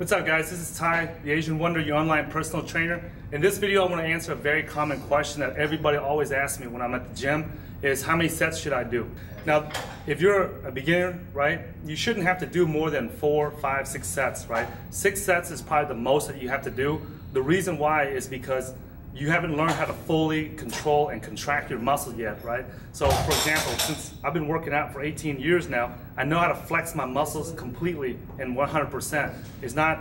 What's up guys, this is Tai, the Asian Wonder, your online personal trainer. In this video I want to answer a very common question that everybody always asks me when I'm at the gym is how many sets should I do? Now, if you're a beginner, right, you shouldn't have to do more than four, five, six sets, right? Six sets is probably the most that you have to do. The reason why is because you haven't learned how to fully control and contract your muscles yet, right? So for example, since I've been working out for 18 years now, I know how to flex my muscles completely and 100%. It's not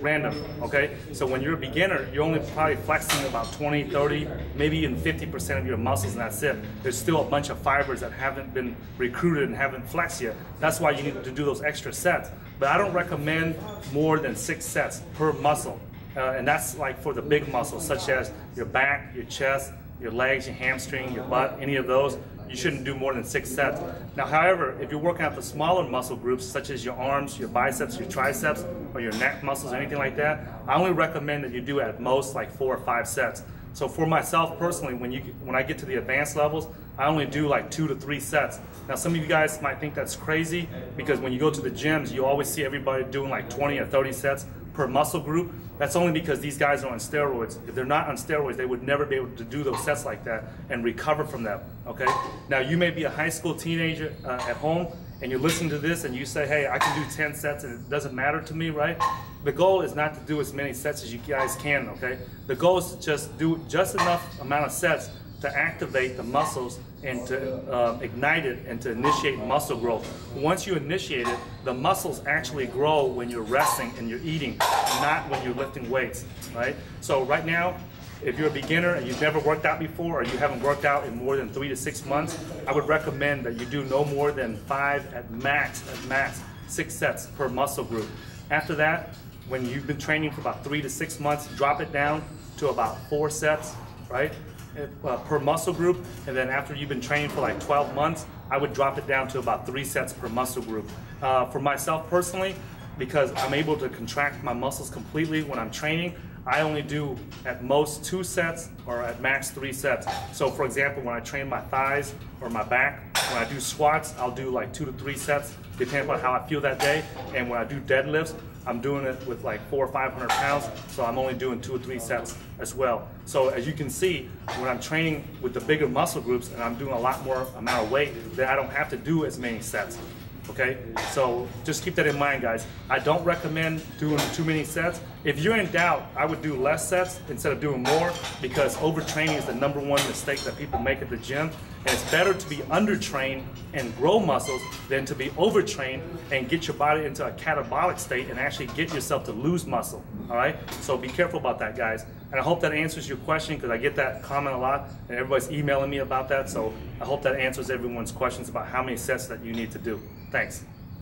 random, okay? So when you're a beginner, you're only probably flexing about 20, 30, maybe even 50% of your muscles and that's it. There's still a bunch of fibers that haven't been recruited and haven't flexed yet. That's why you need to do those extra sets. But I don't recommend more than six sets per muscle. Uh, and that's like for the big muscles, such as your back, your chest, your legs, your hamstring, your butt, any of those. You shouldn't do more than six sets. Now, however, if you're working out the smaller muscle groups, such as your arms, your biceps, your triceps, or your neck muscles, or anything like that, I only recommend that you do at most like four or five sets. So for myself personally, when you when I get to the advanced levels, I only do like two to three sets. Now some of you guys might think that's crazy because when you go to the gyms, you always see everybody doing like 20 or 30 sets per muscle group. That's only because these guys are on steroids. If they're not on steroids, they would never be able to do those sets like that and recover from them, okay? Now you may be a high school teenager uh, at home and you listen to this and you say, hey, I can do 10 sets and it doesn't matter to me, right? The goal is not to do as many sets as you guys can, okay? The goal is to just do just enough amount of sets to activate the muscles and to uh, ignite it and to initiate muscle growth. Once you initiate it, the muscles actually grow when you're resting and you're eating, not when you're lifting weights, right? So right now, if you're a beginner and you've never worked out before or you haven't worked out in more than three to six months, I would recommend that you do no more than five at max, at max, six sets per muscle group. After that, when you've been training for about three to six months, drop it down to about four sets, right? Uh, per muscle group, and then after you've been training for like 12 months, I would drop it down to about three sets per muscle group. Uh, for myself personally, because I'm able to contract my muscles completely when I'm training, I only do at most two sets or at max three sets. So for example, when I train my thighs or my back, when I do squats, I'll do like two to three sets, depending on how I feel that day. And when I do deadlifts, I'm doing it with like four or 500 pounds, so I'm only doing two or three sets as well. So as you can see, when I'm training with the bigger muscle groups and I'm doing a lot more amount of weight, then I don't have to do as many sets okay? So just keep that in mind, guys. I don't recommend doing too many sets. If you're in doubt, I would do less sets instead of doing more because overtraining is the number one mistake that people make at the gym. And it's better to be undertrained and grow muscles than to be overtrained and get your body into a catabolic state and actually get yourself to lose muscle, all right? So be careful about that, guys. And I hope that answers your question because I get that comment a lot and everybody's emailing me about that. So I hope that answers everyone's questions about how many sets that you need to do. Thanks.